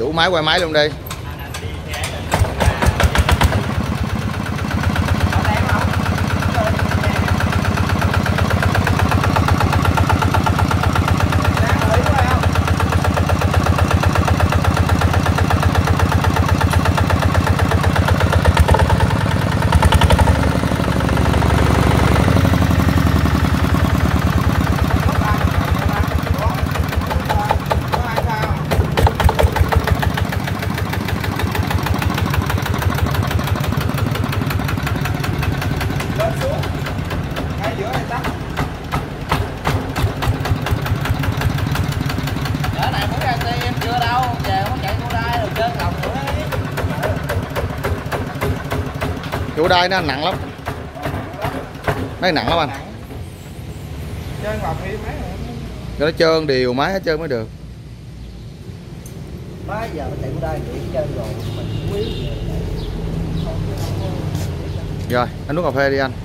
chủ máy quay máy luôn đi. Trơn chủ đai nó nặng lắm. Nó nặng lắm anh? Cho nó trơn đều máy hết trơn mới được. Má giờ mình chạy đai nghỉ chơi rồi, mình quý rồi anh uống cà phê đi anh